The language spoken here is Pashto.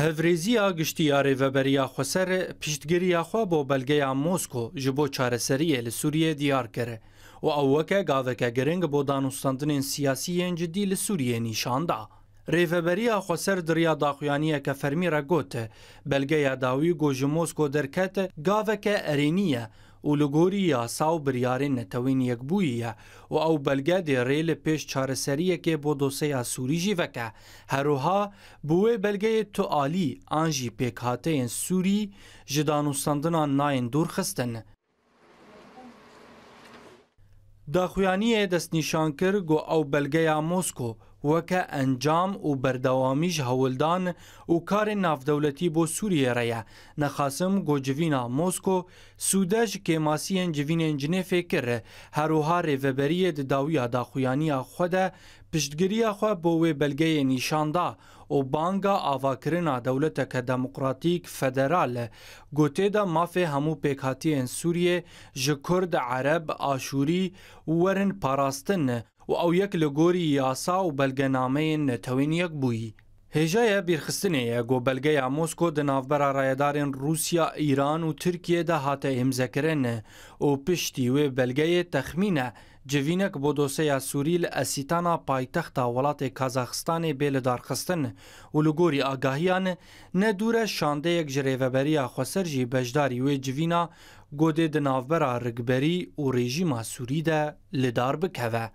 هەڤرێزیە گشتیارەی ڤەبەریا خۆسەر پشتگیریاخوا بۆ بەلگەیان مۆسکۆ ji بۆ چارەسەریە li Sûریە دیارکەرە و ew weke gaveke giring bo danûstandinên siyasiyên cidî li Sûriyê nîşanda. Rêveberiya xweser diriya daxuyaniyeke fermî re got e, belgeya dawî got ji Mosko derket gaveke erêniye و لە گۆری یاسا و بریارێن نەتەوەین یەکبوویە و ئەو بەلگە دێڕێ لە پێش چارەسەریەکێ بۆ دۆسەیە سووریژی بەکە هەروها بوێ بەلگەیە تۆعالی ئانژی پێکهاتەیەن سووری ژدان و سندنان نایەن دوورخستن. داخویانیە دەستنیشان کرد گۆ ئەو بەلگەیە مۆسکۆ وەکە ئەنجام و بەردەوامیش هەوڵدان و کارێن ناودەوڵەتی بۆ سووریێڕەیە نەخاسم گۆجینا مۆسکۆ سوودەش کێماسیەن جوینێن جنێفێ کرد هەروها ڕێڤەبەریە دداویە داخویانیە خودە پشتگیریە خو بۆ وێ بەلگەیە نیشاندا و بانگا ئاواکردنا دەولەتەکە دەموکراتیک فەدەرالە گوتێدا مافێ هەموو پێکهاتیەن سووریێ ji کورد عەرب ئاشووری وەرن پاراستن و ئەو یەک لە گۆری یاسا و بەلگەنامەیەن نەتەوین یەک بووی هێژەیە بیرخستنەیە گۆبەلگەی ئامۆسکۆ دناوبەرە ڕایەدارێن رووسیا ئیران و ترکیەدا هاتە هێمزەکرێن و پشتی وێ بەلگەیە تەخمینە جڤینەك بۆ دۆسەیە سووری لە ئەسیتانا پایتەختا وڵاتی کازاخستانی بێ لە دارخستن و لە گۆری ئاگاهیان نەدورە شاندەیەک ژرێڤەبەریە خۆسەرجی بەشداری وێ جڤینە گۆدێ دناوبەرە ڕگبەری و ڕێژیما سووریدە لدار بکەوە.